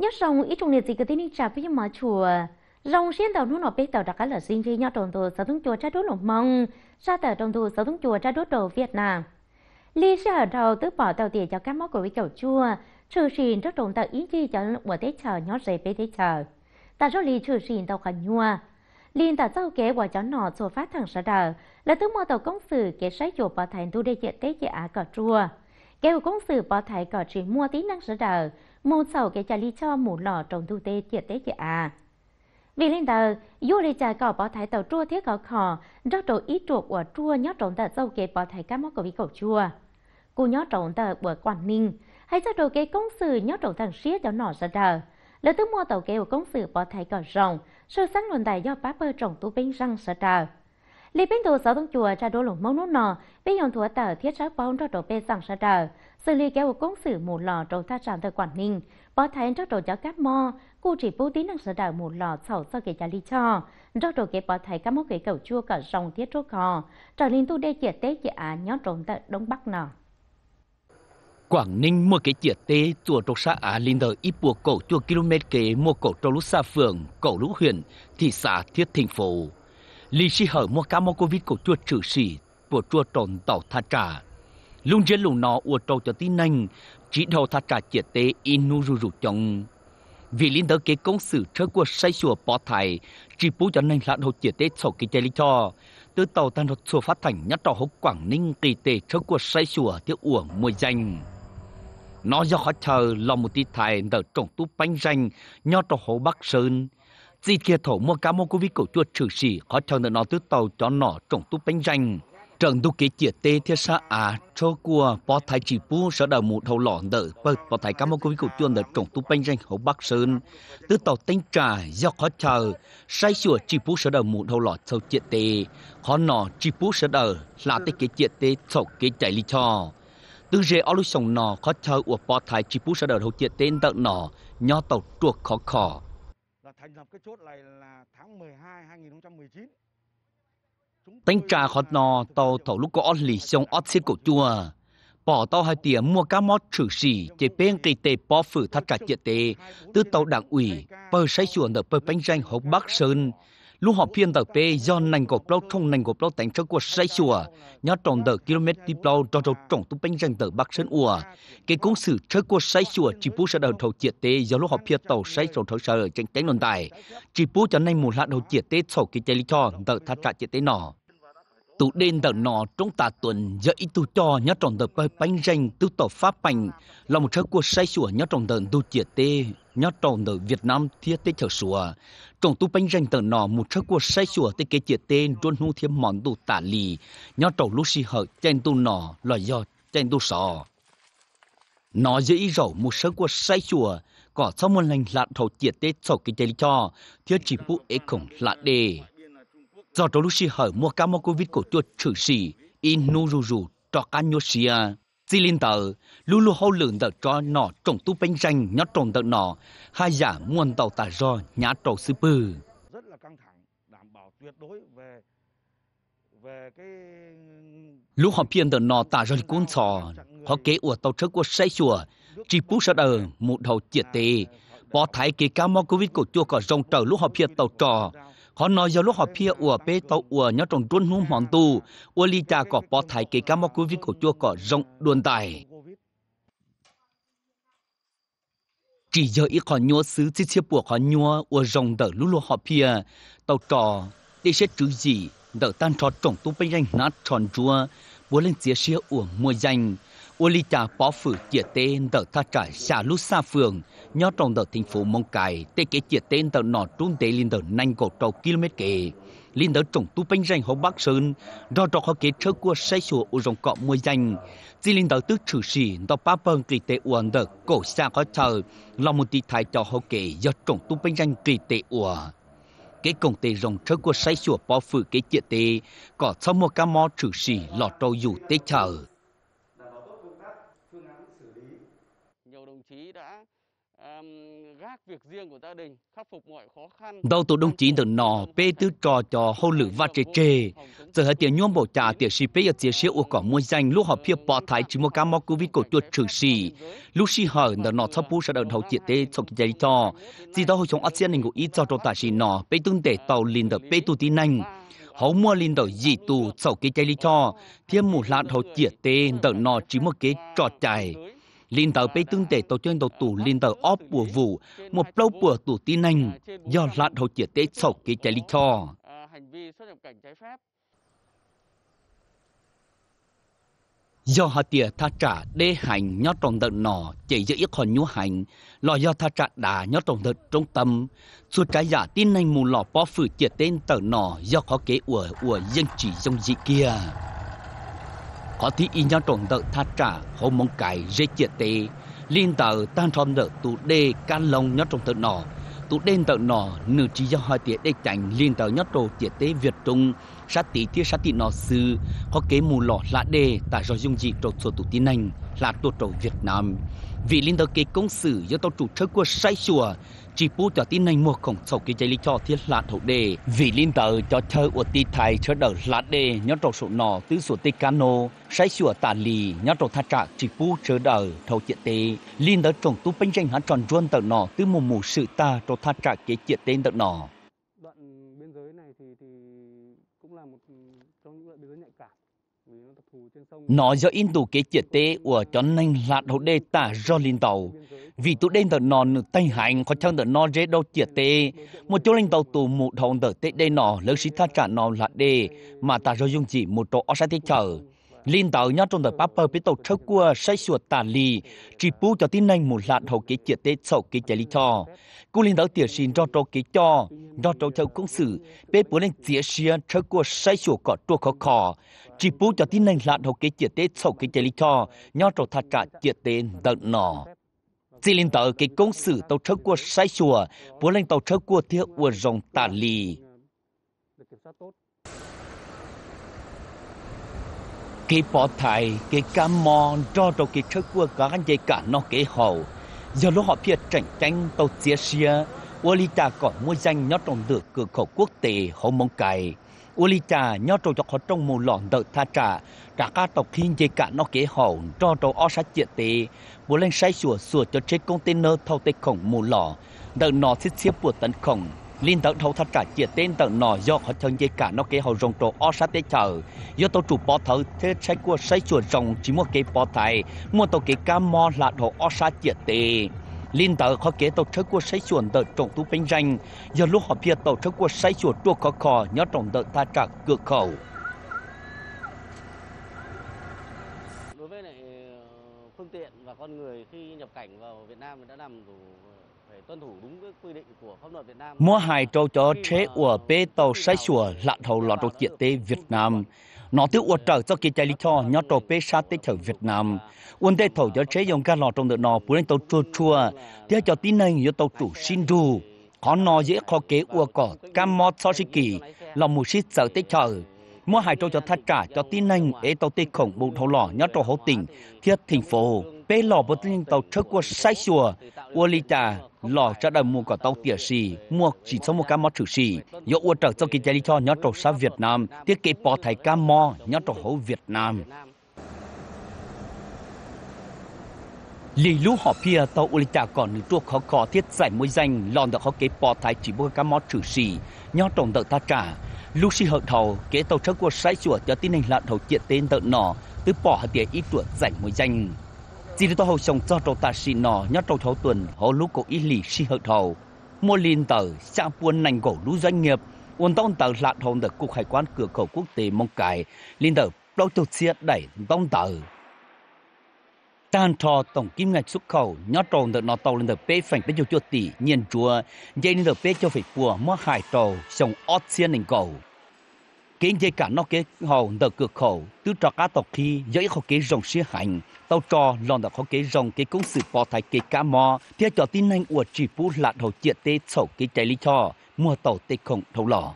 nhớ rồng ít trong liệt gì cái tin trả với mà chùa. Rồng xuyên tàu nó nó bê tàu đặc cái là sinh viên nhau trồng tù sáu tung chùa trái đốt lộc mông ra tờ trong tù sáu tung chùa trái đốt đồ Việt Nam Lý sẽ ở đầu tứ bỏ tàu tiền cho các món của vị cầu chua, trừ xin rất trồng tàu ý chi cho một tế chờ nhó rể bê tế chờ ta rất lý trừ xin tàu khẩn nhua liên tàu sau kế của cháu nọ chùa phát thẳng sở đờ là tứ mua tàu công sự kế sách chùa bỏ thành tu đê diện tế chị á cỏ chua kêu công sự bỏ thái cỏ chỉ mua tí năng sở đờ một sầu kế trả lý cho một lò trồng thu tế diện tế chế à. Vì lên tờ, dù lý trà cỏ bỏ thái tàu chua thiết cỏ khò rất trộn ít chuột của chua nhó trộn tờ sâu kế bỏ thái cá móc của vị cầu chua. Cú nhó trộn tờ của quảng ninh, hay cho trộn kế công sự nhó trộn thằng xiết cho nọ sở đờ. Lỡ thứ mua tàu kế của công sự bỏ thái cỏ rồng sơ sáng luận tài do bá bơ trồng tu bên răng sở đờ. Lý bên tù sáu tông chùa ra đô lủng mông nút nọ, bên dòng thua tờ thiết sát bóng cho đồ bê sẵn sợ đờ, xử lý kéo công sự mù lò trồng tha tràn thời Quảng Ninh, bỏ thái cho đồ cho cát mo, cụ chỉ bố tí năng sở đờ mù lò sầu sau kể trả lý cho. Cho đồ kế bỏ thấy các mốc kế cầu chua cả dòng thiết trô khò, trở lên tu đê chia tế chia á nhó trốn tại đông bắc nọ. Quảng Ninh mua cái chia tế chùa trục xã Á linh đời ít buộc cổ chua km kế mua cổ trâu lúc xa phường, cổ lũ huyện, thị xã thiết thành phố lì xì hở mua cá mô Covid của chua trừ xì của chua trộn tàu tha trả. Lung trên lùng nó ua trâu cho tin nành, chỉ đầu tha trả chia tế inu ru ru chồng. Vì liên đỡ kế công sự trở của say sùa bỏ thải chỉ bố cho nên là hồ chia tế sau kỳ chơi lý cho. Từ tàu tan thuật sùa phát thành nhất trò hốc quảng ninh kỳ tế trở của say sùa thiếu uổng mùi danh. Nó do khó chờ lo một tí thải đỡ trồng túp bánh danh nhó trò hố bắc sơn. Dì kia thổ mua cá mô covid cổ chuột trừ sĩ khó chờ nó từ tàu cho nó trồng tu bánh danh trận tu kế chia tê thiết sa à cho cua, bó thái chỉ bu sở đầu một thầu lọ nợ. Bớt bó thái cam cô cổ chuột nợ trồng tu bánh danh hậu bắc sơn. Từ tàu tinh trà, do khó chờ. Sai sửa chỉ bu sở đầu một thầu lọ sâu chia tê. Khó nọ chỉ bu sở đầu là tê kế chia tê sâu kế chạy lý cho. Từ rễ ở lúc sông nọ khó chờ của bó thái chỉ bu sở đầu hậu chia tê tận nọ nho tàu chuột khó khó tính trà khó nò tàu thầu lúc có lì xong ót xếp cổ chua bỏ tàu hai tiền mua cá mót trừ xỉ chế bên cây tê bỏ phử thắt cả chế tê. từ tàu đảng ủy bờ say chuồn ở bờ bánh ranh hộp bắc sơn lúc họ phiên tàu pe do nành của plau thông nành của plau tánh cho của say chùa. Nhớ tròn tờ km đi plau cho trồng trồng tu bánh ranh tờ bắc sơn ua. Cái công sự cho của say chùa chỉ bố sẽ đầu thầu triệt tê do lúc họ phiên tàu say trồng thầu sở tranh tránh luận tài chỉ bố cho nay một lát đầu triệt tê sổ cái chạy lý cho, tờ thắt trả triệt tê nọ tụ đen tờ nọ trong tà tuần giờ ít tu cho nhớ tròn tờ bay bánh danh tu tỏ pháp bành là một 车 của say sủa nhớ tròn tờ tu chia tê, nhớ tròn tờ Việt Nam thiết tê chở sủa. Tròn tu bánh danh tờ nọ, một 车 của say sủa tê kế chia tê luôn hu thêm món tu tả lì. Nhớ tròn lúc xì hở chen tu nọ, là do chen tu sò. Nó dễ rổ một số của say sủa có sau một lành lạ thầu triệt tê sau cái chơi cho thiết chỉ phụ ế khổng lạ đề do đó lúc xí hở mua cá mua covid của chuột trừ xì in nu rù rù cho cá nhô xì à. Chỉ linh tờ lu lu hậu lượng tờ cho nọ trồng tu bánh ranh nhớ trồng tờ nọ hai giả muôn tàu tà do nhã trầu sư bư. Rất là căng thẳng đảm bảo tuyệt đối về về cái lúc họ phiền tờ nọ tà rồi cuốn sò họ kế của tàu trước của say chùa chỉ bút sợ đờ một đầu triệt tê bỏ thái cái cá mua covid của chùa có rong trời lúc họ phiền tàu trò họ nói giờ lúc họ phía ủa bê tàu ủa nhớ trong tuân hung mòn tu ủa li cha có bỏ thái cái cá mọc covid của chua có rộng đuôn tài. Chỉ giờ ít họ nhua xứ chỉ chiếc buộc họ nhua ủa rộng đỡ lúc lúc họ phía tàu trò để sẽ chữ gì, đỡ tan trò trồng tu bên danh nát tròn chua bố lên chia sẻ ủa mua danh. Ô li cha bỏ phử chia tên, tờ tha trải xả lút xa phường nhó trong tờ thành phố Mông cài tê kế chia tên tờ nọ trung tế lên tờ nanh cổ trâu km kề Lên tờ trồng tu bánh ranh hậu bắc sơn đo trò họ kế trơ của say sùa ô rồng cọ mua danh chỉ lên tờ tức trừ sĩ tờ ba bơn kỳ tế uẩn tờ cổ xa khó chờ lòng một tí thái cho hậu kế do trồng tu bánh ranh kỳ tế ủa cái công tê rồng trước của say sùa bỏ phử cái chia tê có sau một cá mò trừ sĩ lọt trâu dù tê chờ nhiều đồng chí đã gác việc riêng của gia đình khắc phục mọi khó khăn. Đâu tụ đồng chí từ nọ bê tư trò cho hô lử và chế chế giờ hết tiền nhôm bộ trà tiền sĩ bê chia sẻ của có môi danh lúc họ phía bỏ thái chỉ một cá móc covid của tuột trừ sĩ lúc sĩ hở nợ nọ thấp bù sẽ đầu đầu triệt tế trong cái cho. Chỉ đó hồi trong ASEAN này của ít cho trò tài sĩ nọ bê tương để tàu liền đỡ bê tu tin anh hầu mua linh đầu dị tù, sau cái chạy lý cho thêm một lát hầu chia tê đỡ nọ chỉ một cái trò chạy. Linh tờ bê tương tệ tổ chuyên đầu tù, linh tờ óp bùa vụ, một lâu bùa tù tin anh, do lát hầu chia tê sau cái chạy lý cho hành vi xuất nhập cảnh trái phép do họ tiệt tha trả đê hành nhót trong đợt nọ chỉ giữ ít còn nhú hành. Lo do tha trả đà nhót trong đợt trung tâm. Suốt trái giả tin anh mù lò bó phử chia tên tờ nọ, do có kế ủa ủa dân chỉ trong dị kia. Có thi y nhót trong đợt tha trả không mong cài dễ chia tê. Liên tờ tan tròn đợt tụ đê, can lông nhót trong đợt nọ tụ đen tờ nọ nửa chỉ do hỏi tiệt để tránh liên tờ nhất đồ tiệt tế việt trung. Sát tí tiết sát tí nọ sư có kế mù lọ lạ đề tại do dung dị trộn số tụ tin anh là tổ trụ Việt Nam. Vì linh tờ kế công sử do tàu của sai chùa chỉ bố cho tin anh mua khổng sầu cái chạy lý cho thiết lạ thổ đề vì linh tờ cho chơi của tí thái chơi đỡ lạ đề nhớ trâu sổ nọ tứ sổ tê cano sai chùa tà lì nhớ trâu thả trạc, chỉ bố chơi đỡ thầu chuyện tê. Linh tờ trồng tu bánh danh hắn tròn ruôn tờ nọ tứ mù mù sự ta trâu thả trạc cái chuyện tên tờ nọ đoạn biên giới này thì thì cũng là một trong những đoạn biên giới nhạy cảm nó do in tù kế triệt tế của cho nên là đầu đê tả do linh tàu vì tụ đen tờ nó tay hành có chăng tờ nó dễ đâu triệt tế một chỗ linh tàu tù một thòng tờ tê đê nó lớn sĩ tha trả nó là đê mà ta do dùng chỉ một chỗ ở sát thế chờ linh tàu nhớ trong tờ papper biết tàu车过sai sửa tà lì chỉ bù cho tin anh một lạt hậu kế triệt tế sầu kế chạy lý cho cú linh tàu tiểu xin cho trâu kế cho cho trâu châu công sự bé bố lên chia sẻ 车过sai sửa có trâu khó khó chỉ bù cho tin anh lạt hậu kế triệt tế sầu kế chạy lý cho nhớ trâu thật cả triệt tế đợt nọ chỉ linh tàu cái công sự tàu 车过 sai sửa bố lên tàu 车过 theo ua rồng tà lì cái bỏ thải, cái cam mòn cho đồ cái 车过 cả dây cả nó cái hậu. Giờ lúc họ phía tranh tranh tàu chia sẻ Walita còn mua danh nhớ trong được cửa khẩu quốc tế hậu mong cài Walita nhớ trong cho họ trong mù lòn đợi tha trả trả cả tàu khi dây cả nó cái hậu, cho đồ ó sát chia tế. Bố lên sai sủa sủa cho chết container thâu tê khổng mù lò đợi nó thiết xếp của tấn khổng liên tận thâu thật cả chia tên tận nò do họ thân dây cả nó kế họ rồng trộn o sát tế chở. Do tôi chủ bó thở thế trái của sai chuột rồng chỉ một cái bó thầy mua tôi kế cá mo là đồ o sát chia tê. Liên tờ họ kế tàu trớ của sấy chuồn tờ trộn tú bánh ranh do lúc họ bia tàu trớ của sấy chuột tua khó khó nhớ trộn tờ ta trả cửa khẩu. Đối với ờ, phương tiện và con người khi nhập cảnh vào Việt Nam đã làm đủ ờ, của. Mua hai trâu cho chế của bê tàu sai sủa lạ thầu lọ trâu triệt tế Việt Nam. Nó tiêu ua trở cho kia chạy lý cho nhớ trâu bê sát tế chở Việt Nam. Uốn tê thầu cho chế dùng ca lọ trong được nó bố lên tàu chua chua. Tiếp cho tin này cho tàu chủ xin ru. Có nó dễ khó kế ua cỏ cam mót so sĩ kỳ. Lòng mù xít sợ tế chở mua hai trâu cho thắt trả cho tin anh ế tàu tê khổng bụng thầu lò nhớ trâu hậu tỉnh thiết thành phố bê lò bố tin tàu trước qua sai xùa ua li trà lò cho đời mua cả tàu tỉa xì mua chỉ số một cam mò trừ xì. Do ua trở cho cái lý cho nhớ trâu sa Việt Nam thiết kế bỏ thải cam mò nhớ trâu hậu Việt Nam. Lì lũ họ phía tàu ua li trà còn nữ tuộc khó khó thiết giải môi danh lòn được họ kế bỏ thải chỉ mua cam mò trừ xì nhớ trâu đợi ta trả. Lúc xí hậu thầu kế tàu 车过 sai chuột cho tin hình lạn thầu triệt tên tợ nọ từ bỏ hạt địa ít tuổi giải mối danh chỉ được hậu sống cho trâu ta xì nọ nhớ trâu thấu tuần họ lúc cổ ít lì xì hợp thầu. Mua liên tờ xa buôn nành cổ lũ doanh nghiệp, uốn tông tờ lạn thầu được cục hải quan cửa khẩu quốc tế mong cải liên tờ đâu tổ xe đẩy tông tờ. Tan thọ tổng kim ngạch xuất khẩu nhớ tròn được nó tàu lên được bê phành bê cho tỷ, nhiên chúa. Dây lên được bê cho phải bùa mua hải tàu sống ót xiên nành cầu kiến dây cả nó cái hầu được cửa khẩu từ trò cá tàu khi dễ khó cái rồng xia hành tàu trò lòn được khó cái rồng cái công sự bỏ thái cái cá mò. Thì cho tin anh của chỉ bù lạt hồ triệt tê sầu cái chạy lý cho mua tàu tê khổng thấu lò.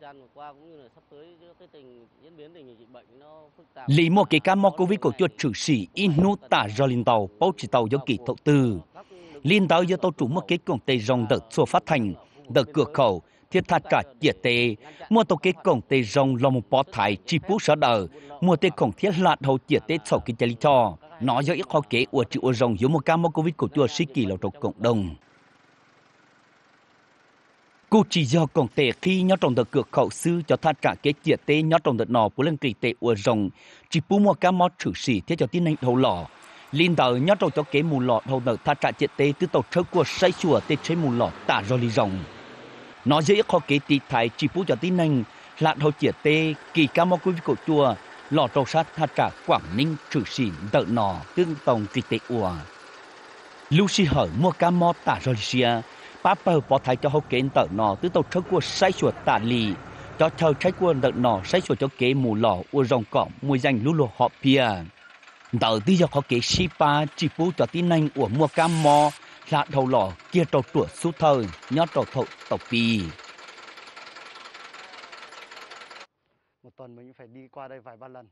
Gian vừa qua cũng như là sắp tới cái tình diễn biến tình hình dịch bệnh nó phức tạp. Lý một cái ca mò Covid của chuột trừ sĩ inu tả do linh tàu bao chỉ tàu do kỳ thậu tư. Linh tàu do tàu chủ một cái công tây rồng đợt xua phát thành, đợt cửa khẩu, thiết tha cả chia tê, mua tổ cái cổng tê rồng lo một bó thái chi phú sở đờ, mua tê cổng thiết lạt hậu chia tê sau cái lý cho. Nó do ít khó kế của chịu rồng yếu một ca mắc Covid của chùa sĩ kỳ là trong cộng đồng. Cô chỉ do cổng tệ khi nhó trong đợt cửa khẩu sư cho tha cả cái chia tê nhó trong đợt nọ của lên kỳ tệ ua rồng. Chỉ phú mua cá mót trừ sĩ thế cho tin anh thầu lò linh tờ nhớ trong cho kế mù lọ thầu nợ tha trả chia tê từ tàu 车 của say chùa tê chế mù lọ tả do lì rồng nó dễ khó kế tị thái chỉ phú cho tin nành lạn thầu chia tê, kỳ ca mô quý cổ chùa lọ trâu sát tha trả quảng ninh trừ xỉn tợ nò tương tòng kỳ tệ uổng lưu si hở mua ca mô tả rồi lì ba bờ bỏ thái cho hậu kế tợ nò tứ tàu trâu của say chuột tả lì. Cho chờ trái quân tờ nọ, say chuột cho kế mù lò u rồng cỏ, mùi danh lũ lụa họ pia tờ tí cho họ kế si pa, chỉ phú cho tin nành của mua cam mò là đầu lò kia trâu tuổi su thơ nhớ trâu thậu tàu pi một tuần mình phải đi qua đây vài ba lần.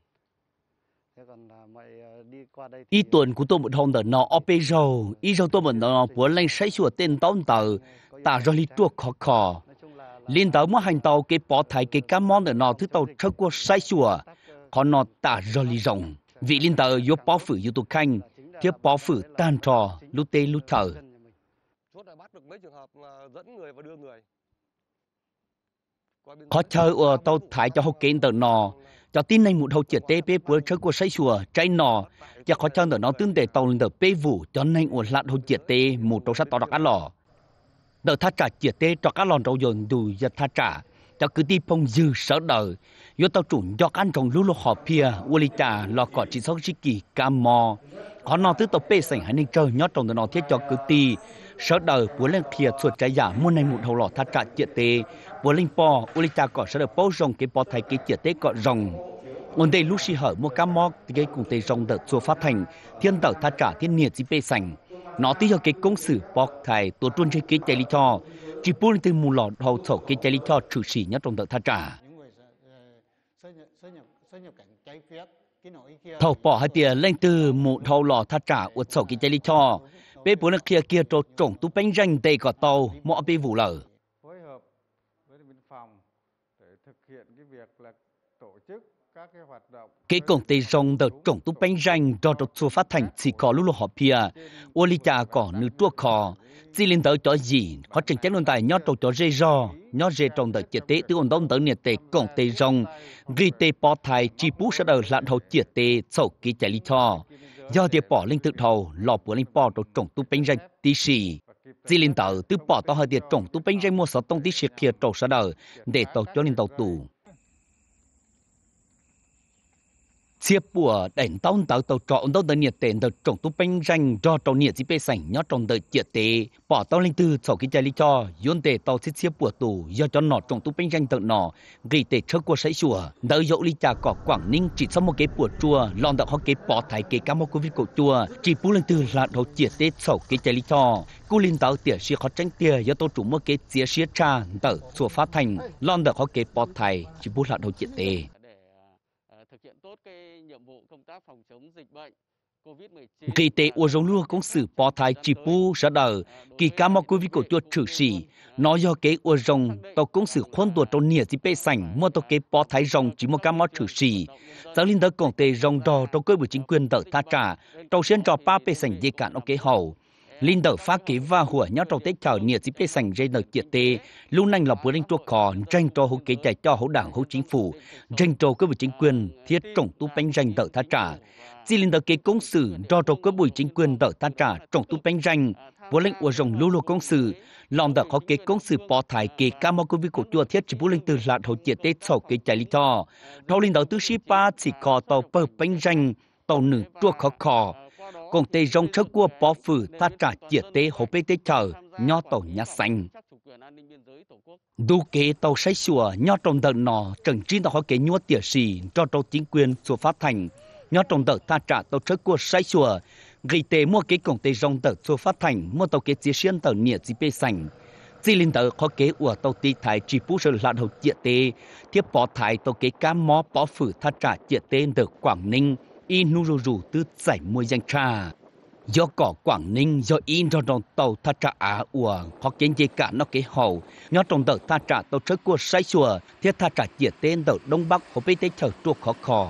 Thế còn mày à, đi qua đây y tuần của tôi một hôm nọ ở bê rầu y rầu tôi một nọ của lên say chuột tên tông tờ ta rồi đi chuột khó khó. Liên tàu mua hành tàu cái bỏ thái cái cá món tờ nọ thứ tàu trước của say chuột còn nọ ta rồi đi rồng vị liên tàu yếu bỏ phử yếu tụ khanh tiếp bỏ phử tan trò lúc tê lúc thở khó chơi ở tàu thái cho hậu kiến tờ nọ cho tin này một hậu chia tê bê bữa trước của say chùa trái nọ cho khó chơi tờ nọ tương tệ tàu lên tờ bê vụ cho nên ở lạt hậu chia tê một trâu sát tàu đặc ăn lò. Đợt thắt trả chia tê cho các lòn trâu dồn đủ giờ thắt trả. Cho cứ đi phong dư sở đời yếu tàu chủ do ăn trong lũ lô họ pia uli trà lò cọ chỉ số chỉ kỳ cam mò. Khó nọ tứ tàu bê sảnh hay nên chơi nhót trong tờ nọ thiết cho cứ ti sở đời của lên pia chuột trái giả mua này một hậu lọ thắt trả chia tê. Của linh po u linh ta có sở đời bao rồng cái po thay cái chia tê có rồng. Ổn đây lúc xì hở mua cá mò cái cùng tê rồng đợt chùa phát thành thiên tử thắt trả thiên nhiệt chỉ bê sành, nó tí cho cái công sự bọc thầy tổ tuân chơi cái chạy lý cho. Chỉ buôn từ mù lọ hậu sổ cái chạy lý cho trừ sĩ nhất trong đợt thắt trả. Thầu bỏ hai tiền lên từ mù thầu lọ thắt trả uất sổ cái chạy lý cho bê bốn kia kia trộn trộn tu bánh ranh tê cỏ tàu mọ bê vụ lở. Phối hợp với biên phòng để thực hiện cái việc là tổ chức các cái hoạt động cái công tê rong đợt trộn tu bánh ranh cho đợt chùa phát thành chỉ có lũ lụt họ pia ô li cha có nữ tua kho chỉ lên tới cho gì họ trình chắc luôn tại nhót trâu cho dê ro. Nhót dê trong đợt chiết tế từ ổn đông tới nhiệt tệ công tê rong ghi tê bỏ thai chỉ bú sẽ đợt lạn hậu chiết tế sầu ký chạy lý cho do tiệp bỏ linh tự thầu lọ bữa linh bỏ đồ trồng tu bánh ranh, tí xì. Chỉ linh tờ từ bỏ tao hơi tiệp trồng tu bánh ranh mua sáu tông tí xì kia trâu sẽ đời để tàu cho linh tàu tù. Chiếc bùa đèn tông tàu tàu trọ tàu tàu nhiệt tiền tàu trồng tu bánh ranh, cho tàu nhiệt gì bê sảnh nhớ trong tàu chiết tế bỏ tàu linh tư sau khi chạy lý cho yun tề tàu chiếc chiếc bùa tù, do cho nọ trồng tu bánh ranh tàu nọ. Ghi tề trước của sấy chùa đỡ dỗ lý trà cỏ quảng ninh, chỉ sau một cái bùa chùa lon tàu họ cái bỏ thái cái cá mô covid cổ chùa chỉ bù linh tư là đầu chiết tế sau cái chạy lý cho. Cú linh tàu tiền xí khó tránh tiền do tàu chủ một cái chia xí trà tàu chùa phát thành, lon tàu họ cái bỏ thái, chỉ bù là đầu chiết tế thực hiện tốt cái nhiệm vụ công tác phòng chống dịch bệnh COVID-19. kỳ tế ua rong lua cũng xử bỏ thai chỉ pu sợ đờ kỳ cá mò covid của chuột trừ sĩ nó do kế ua rong tàu cũng xử khuôn tuột trong nia chỉ bê sảnh mua tàu kế bỏ thai rong chỉ một cá mò trừ sĩ giáo linh tờ công tế rong đò trong cơ của chính quyền tờ tha trả tàu xuyên cho ba bê sảnh dây cạn ok hậu linh đỡ phá kế và hùa nhau trong tết chào nhiệt dịp tết sành dây nợ triệt tê. Lúc nành lọc với linh chuột cò tranh cho hữu kế chạy cho hữu đảng, hữu chính phủ. Tranh cho cơ bộ chính quyền, thiết trọng tu bánh ranh đỡ tha trả. Chỉ linh đỡ kế công sự do cho cơ bộ chính quyền đỡ tha trả, trọng tu bánh ranh bố lệnh của rồng lưu lô công sự. Lòng đỡ có kế công sự bỏ thải kế ca mô covid của chùa thiết chỉ bố lệnh từ lạt hậu triệt tê sau kế chạy lý cho. Đầu linh đỡ tư sĩ ba chỉ có tàu bờ bánh ranh tàu nữ chuột khó khó công tê rong trước cua bỏ phử ta trả chia tế hồ bê tế chờ nho tàu nhà xanh. Đủ kế tàu say sủa nho trong đợt nọ, trần trí tàu hỏi kế nhua tỉa xì cho tàu chính quyền, sủa phát thành. Nho trong đợt ta trả tàu trước cua say sủa ghi tế mua kế công tê rong đợt sủa phát thành, mua tàu kế chia xuyên tàu nhiệt gì bê sành. Chỉ linh tờ có kế của tàu tì thái chỉ phú sơ là hậu chia tê tiếp bỏ thái tàu kế cá mó bỏ phử tha trả chia tê được Quảng Ninh y nu rù rù tư giải mùi danh trà do cỏ Quảng Ninh, do in cho đồng tàu tha trả á ủa họ kiến gì cả, nó kế hậu nhớ trong tàu tha trả tàu trước của sai chùa thiết tha trả chia tên tàu Đông Bắc của bê tế chở chuộc khó khó